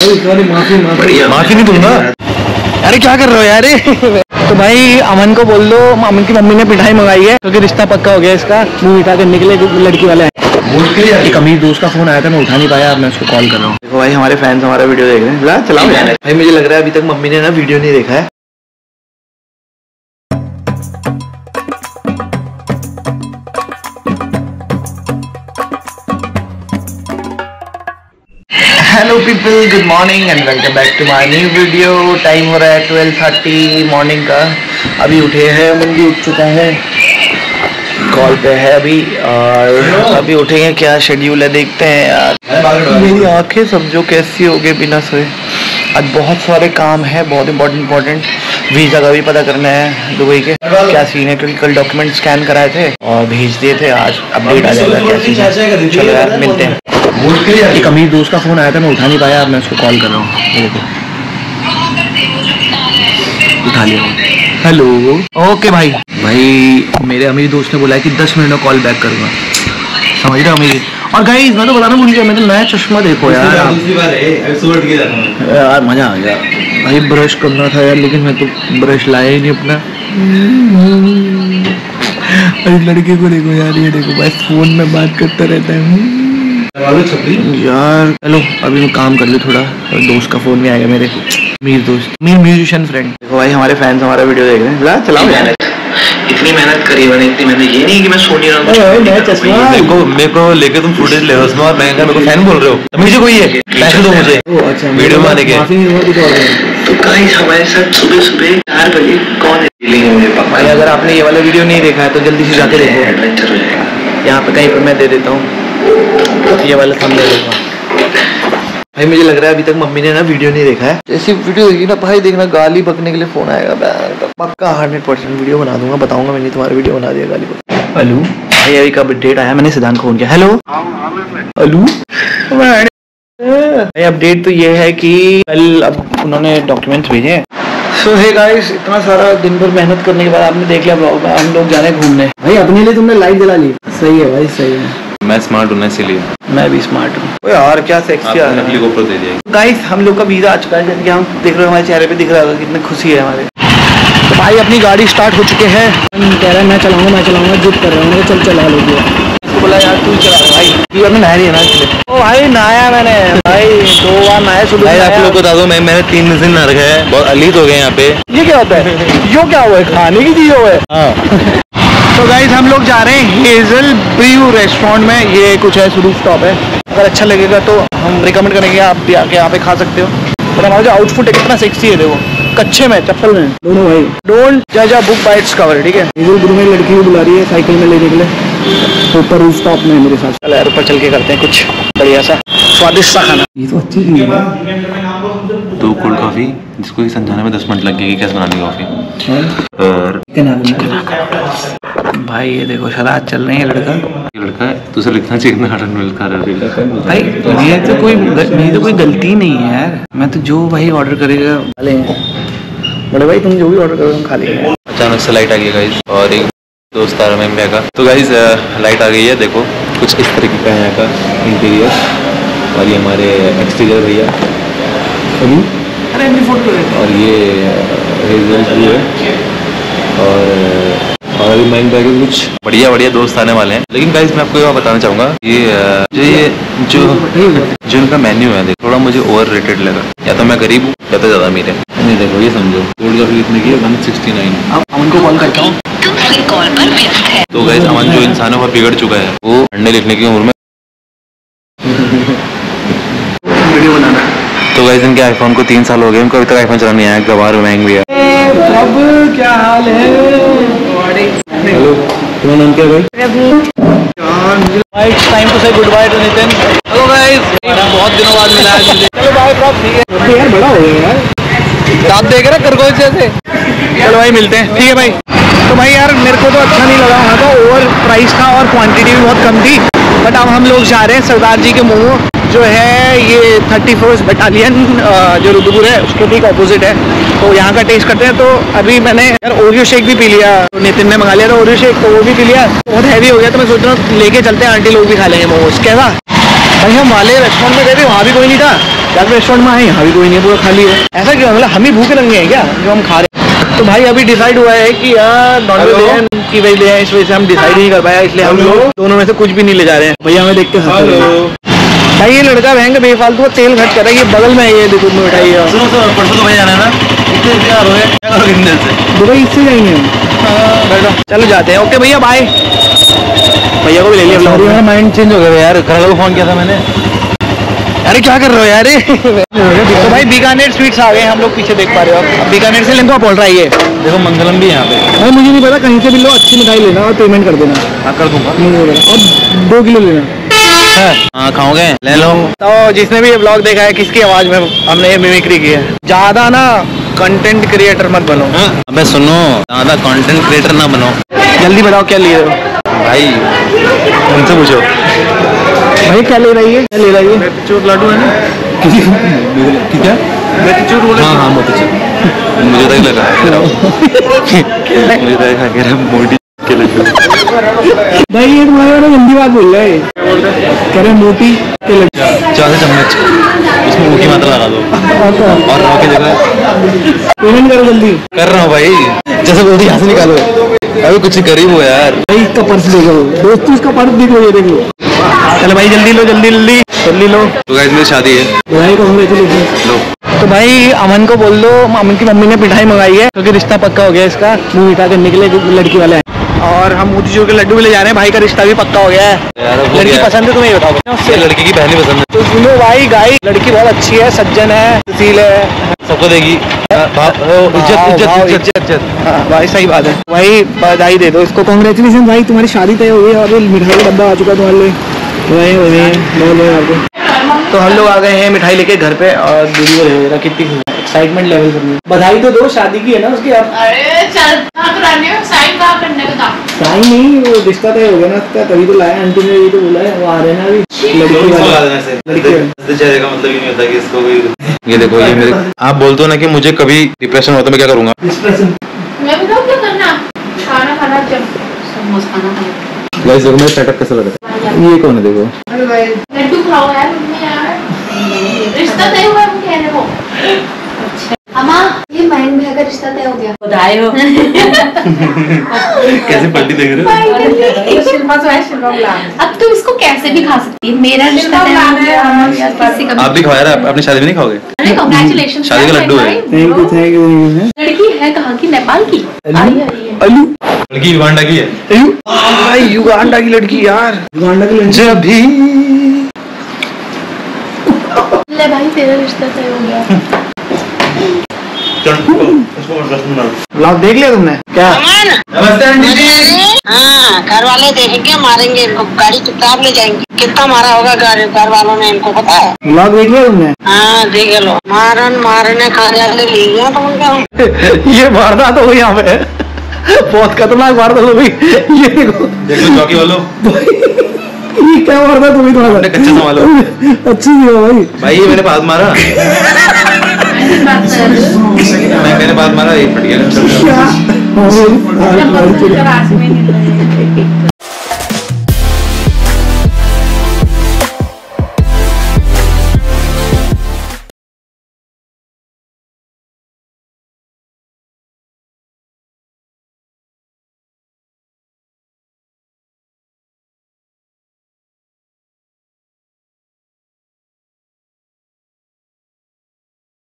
माफ़ी माफ़ी। माफ़ी नहीं दूँगा। अरे क्या कर रहे हो यार? तो भाई अमन को बोल दो अमन की मम्मी ने पिठाई मंगाई है क्योंकि रिश्ता पक्का हो गया इसका। मुँह मिठा करने के लिए लड़की वाले कमी एक अमीर दोस्त का फ़ोन आया था मैं उठा नहीं पाया मैं उसको कॉल कर रहा हूँ। देखो भाई हमारे फैंस हमारा वीडियो देख रहे हैं। चलाओ भाई मुझे लग रहा है अभी तक मम्मी ने ना वीडियो नहीं देखा है। People good morning and welcome back to my new video time हो रहा है ट्वेल्व थर्टी मॉर्निंग का अभी उठे हैं अमन भी उठ चुका है। कॉल पे है अभी और अभी उठेंगे क्या शेड्यूल है? देखते हैं यार। मेरी आँखें समझो कैसी हो गई बिना सोए। आज बहुत सारे काम है, बहुत इंपॉर्टेंट इंपॉर्टेंट वीज़ा का भी पता करना है दुबई के। क्या सीन है? क्योंकि कल डॉक्यूमेंट स्कैन कराए थे और भेज दिए थे। आज अपडेट आ जाएगा क्या सीन है। चलो यार, मिलते हैं। एक अमीर दोस्त का फ़ोन आया था मैं उठा नहीं पाया मैं उसको कॉल कर रहा हूँ। उठा लिया। हेलो ओके भाई। भाई मेरे अमीर दोस्त ने बोला कि दस मिनट में कॉल बैक करूँगा। समझ रहे हो अमीर? और गाइस मैं तो बता रहा हूँ मुझे मैंने नया चश्मा देखो यार। यार मज़ा आ गया। भाई ब्रश करना था यार लेकिन मैं तो ब्रश लाया ही नहीं अपना। अरे लड़के को देखो यार ये देखो बस फ़ोन में बात करता रहता है। यार हेलो अभी मैं काम कर लूँ थोड़ा और दोस्त का फ़ोन भी आएगा मेरे मीर दोस्त मीर म्यूजिशियन फ्रेंड देखो भाई हमारे फैंस हमारा वीडियो देख रहे हैं। ला, चलाओ यार। इतनी मेहनत करी मैंने इतनी मेहनत ये नहीं कि मैं सो नहीं रहा हूँ नया चश्मा मेरे को मेरे को लेके तुम फुटेज ले उसमें और मैं मेरे को फ़ैन बोल रहे हो? तमीज कोई है पैसे दो मुझे। ओ, अच्छा वीडियो बनाने के। तो गाइस हमारे साथ सुबह सुबह चार बजे कौन है? है मुझे भाई अगर आपने ये वाला वीडियो नहीं देखा है तो जल्दी से जाके देखो। एडवेंचर हो जाएगा। यहाँ पे कहीं पर मैं दे देता हूँ। ये वाला सामने देखो। भाई, मुझे लग रहा है अभी तक मम्मी ने ना वीडियो नहीं देखा है। जैसी वीडियो देखी ना, भाई, देखना, गाली बकने के लिए फ़ोन आएगा। पक्का हंड्रेड परसेंट वीडियो बना दूँगा, बताऊँगा मैंने तुम्हारा वीडियो बना दिया गाली बक हेलो भाई, अभी कब डेट आया? मैंने सिद्धांत को फ़ोन किया। हेलो हेलो भाई अपडेट तो ये है कि कल अब उन्होंने डॉक्यूमेंट्स भेजे हैं। सो है गाइस इतना सारा दिन भर मेहनत करने के बाद आपने देख लिया ब्लॉग में, हम लोग जा रहे हैं घूमने। भाई, अपने लिए तुमने लाइट दिला ली। सही है भाई, सही है। मैं स्मार्ट हूँ इसीलिए। मैं भी स्मार्ट हूँ। ओए यार क्या सेक्सी आ रहा है? दे दिया। गाइस हम लोग का वीज़ा आ चुका है जैसे कि हम देख रहे हो हमारे चेहरे पे दिख रहा होगा कितनी खुशी है हमारे। तो भाई अपनी गाड़ी स्टार्ट हो चुके हैं। कह रहा है मैं चलाऊँगा मैं चलाऊँगा जिद कर रहा हूँ चल चला इसको बोला यार तू चला भाई। अभी नहा रही है ना इसलिए ओ भाई नहाया मैंने। भाई दो बार नहाया सुबह आप लोग को बता दो मैं मैंने तीन दिन नहा रखा है। बहुत अलीत हो गए यहाँ पे। ये क्या होता है? यो क्या हुआ है? खाने की चीज़ हुआ है। तो गाइज़ हम लोग जा रहे हैं हेजल ब्रीव रेस्टोरेंट में। ये कुछ है रूफ स्टॉप है। अगर अच्छा लगेगा तो हम रिकमेंड करेंगे आप भी आके यहाँ पे खा सकते हो। और हमारा जो आउटफुट है कितना सेक्सी है देखो। कच्चे में चप्पल में। दोनों भाई। डोंट जज a book by its cover ठीक है? हेजल ब्रू में लड़की को बुला रही है साइकिल में लेने के लिए। ऊपर रूफ टॉप में मेरे साथ। चल यार ऊपर चल के करते हैं कुछ। बढ़िया सा स्वादिष्ट सा खाना। ये तो अच्छी चीज़ है। दो कोल्ड कॉफ़ी। जिसको ये समझाने में दस मिनट लग गए कि कैसे बनानी कॉफ़ी और? भाई ये देखो शराब चल रही है लड़का। ये लड़का है दूसरा लिखना चाहिए ना हटन मिल खा रहा भाई मेरी तो कोई मेरी तो कोई गलती नहीं है यार। मैं तो जो भाई ऑर्डर करेगा खा लेंगे। बड़े भाई तुम जो भी ऑर्डर करोगे हम खा लेंगे। अचानक से लाइट आ गई गाइज़ और एक दोस्त आ रहा मैं भैया का। तो गाइज़ लाइट आ गई है देखो कुछ इस तरीके का है यहाँ का इंटीरियर और ये हमारे एक्सटीरियर भैया। अभी अरे मेरी फ़ोटो और ये रिज़ल्ट भी है। और और अभी माइंड बैग कुछ। बढ़िया बढ़िया दोस्त आने वाले हैं। लेकिन गाइज़ मैं आपको ये बताना चाहूँगा। ये जो ये जो जो इनका मेन्यू है देखो थोड़ा मुझे ओवर रेटेड लगा। या तो मैं गरीब हूँ या तो ज़्यादा अमीर है। नहीं देखो ये समझो। कोल्ड कॉफ़ी कितने की है वन सिक्सटी नाइन अब उनको कॉल करता हूँ है। तो गाइज़ अमन जो इंसानों पर बिगड़ चुका है वो अंडे लिखने की उम्र में तो गाइज़ इनके आईफोन को तीन साल हो गए उनको अभी तक आईफोन चला नहीं आया गवार महंग भी है। अब क्या हाल है? हेलो तुम्हारा नाम क्या भाई? Time to say goodbye to Nitin hello guys बहुत दिनों बाद मिला है मुझे। चलो बाय प्रॉप ठीक है। यार बड़ा हो गया यार। आप देख रहे खरगोश जैसे? चलो भाई मिलते हैं। ठीक है भाई। तो भाई यार मेरे को तो अच्छा नहीं लगा वहाँ का ओवर प्राइस था और क्वांटिटी भी बहुत कम थी। बट अब हम लोग जा रहे हैं सरदार जी के मोमो जो है ये थर्टी फोर्थ बटालियन जो रुद्रपुर है, उसके ठीक अपोजिट है। तो यहाँ का टेस्ट करते हैं। तो अभी मैंने यार ओरियो शेक भी पी लिया, नितिन ने मंगा लिया था ओरियो शेक तो वो भी पी लिया। बहुत हैवी हो गया तो मैं सोच रहा हूँ लेके चलते हैं। आंटी लोग भी खा लेंगे मोमोज। कैसा? भाई, हम वाले रेस्टोरेंट में गए थे, वहाँ भी कोई नहीं था। जाकर रेस्टोरेंट में आए, यहाँ भी कोई नहीं पूरा खाली है। ऐसा क्यों मतलब हम ही भूखे लगे हैं क्या? जो हम खा रहे हैं। तो भाई अभी डिसाइड हुआ है कि यार नॉन वेज ले की वेज ले इस वजह से हम डिसाइड नहीं कर पाया इसलिए हम लोग दोनों में से कुछ भी नहीं ले जा रहे हैं। भैया हमें देख के हैं। भाई ये लड़का बहन बेफालतू का तेल खर्च कर रहा है ये बगल में है ये देखो मिठाई है सुनो सुनो परसों तो भाई जाना है ना? इतने हो से? दुबई इससे जाएँगे बैठो। चलो जाते हैं। ओके भैया बाय भैया को भी ले लिया माइंड चेंज हो गया यार घर को फ़ोन किया था मैंने। अरे क्या कर रहे हो यार? तो भाई बीकानेर स्वीट्स आ गए हैं, हम लोग पीछे देख पा रहे हो। आप। बीकानेर से लेंगे बोल रहा है ये। देखो मंगलम भी यहाँ पे। भाई मुझे नहीं पता कहीं से भी लो अच्छी मिठाई लेना और पेमेंट कर देना। हाँ कर दूँगा। और दो किलो लेना। हाँ खाओगे? ले लो। तो जिसने भी ये ब्लॉग देखा है किसकी आवाज़ में हमने ये मिमिक्री की है? ज़्यादा ना कंटेंट क्रिएटर मत बनो। हाँ, अबे सुनो ज़्यादा कंटेंट क्रिएटर ना बनो। जल्दी बताओ क्या लिए हो? भाई उनसे पूछो। भाई क्या ले रही है? क्या ले रही है? चोट लाडू है ना? ठीक है। चूर बोले हाँ हाँ मोतीचूर मुझे तो ही लगा। मुझे तो ही लगा रहा मोटी के लड्डू भाई ये तुम्हारे वाला हिंदी बात बोल रहा है। कह रहे मोटी के लड़का चौथे चम्मच। उसमें मोटी मात्रा लगा दो। और रॉ की जगह। पेमेंट करो जल्दी। कर रहा हूँ भाई। जैसे बोलती यहाँ से निकालो। अभी कुछ करीब हो यार। भाई इसका पर्स देखो दोस्तों इसका पर्स देखो ये देख लो। चलो भाई जल्दी लो जल्दी जल्दी जल्दी लो। तो गाइस मेरी शादी है। भाई कॉन्ग्रेचुलेशन लो। तो भाई अमन को बोल दो अमन की मम्मी ने मिठाई मंगाई है क्योंकि रिश्ता पक्का हो गया इसका मुँह मिठा के लिए लड़की वाले हैं। और हम मोतीचूर के लड्डू भी ले जा रहे हैं। भाई का रिश्ता भी पक्का हो गया है। लड़की पसंद है तुम्हें बताओ। लड़की की बहनी पसंद है। तो सुनो भाई गाई लड़की बहुत अच्छी है सज्जन है सुशील है। सबको देगी। इज़्ज़त इज़्ज़त भाव, इज़्ज़त इज़्ज़त। भाई सही बात है। भाई बधाई दे दो इसको। कॉन्ग्रेचुलेशन भाई तुम्हारी शादी तय हो गई और मिठाई का डब्बा आ चुका तुम्हारे लिए। तो हम लोग आ गए हैं मिठाई लेके घर पे और दीदी को कितनी एक्साइटमेंट लेवल कर रही बधाई तो दो शादी की है ना उसकी अब अरे चल कहाँ साइन कहाँ करने का था? टाइम नहीं वो रिश्ता तय हो गया ना उसका तभी तो लाया आंटी ने ये तो बोला है वो आ रहे हैं ना अभी। लड़की वाले। लड़की वाले। चेहरे का मतलब ही नहीं होता कि इसको कोई ये देखो ये मेरे आप बोलते हो ना कि मुझे कभी डिप्रेशन होता मैं क्या करूँगा? मैं बताऊँ क्या करना? खाना खाना जब समोसा खाना खाना। गाइस देखो मेरा सेटअप कैसा लग रहा है? ये कौन है देखो? लड्डू खाओ यार मम्मी यार रिश्ता तय हुआ है वो कहने को अच्छा अम्मा ये भैया का रिश्ता तय हो गया। बधाई हो। कैसे पलटी देख रहे हो? अब तो इसको कैसे भी खा सकती है? मेरा रिश्ता तय हो गया। किसी का आप भी खाओ यार आप अपनी शादी में नहीं खाओगे? अरे कॉन्ग्रेचुलेशन शादी का लड्डू है। थैंक यू थैंक यू लड़की है कहाँ की? नेपाल की। आई है अलू लड़की युगांडा की है भाई युगांडा की लड़की यार। युगांडा की लड़की। जब भी। ले भाई तेरा रिश्ता तय हो गया। ब्लॉग देख लिया तुमने? क्या? नमस्ते आंटी जी। हाँ घर वाले देखेंगे मारेंगे इनको। गाड़ी चुपचाप ले जाएँगे? कितना मारा होगा गाड़ी घर वालों ने इनको पता है? ब्लॉग देख लिया तुमने? हाँ देख लो। मारन मारने कार्यालय ले गया तो उनका ये वारदात हो गई यहाँ पे। बहुत खतरनाक वारदात हो गई। ये देखो। देख लो चौकी वालों। ये क्या वारदात हो गई अपने तुम्हारा कच्चे संभालो अच्छी भाई। भाई ये मैंने पास मारा। मैं मैंने पास मारा ये फट गया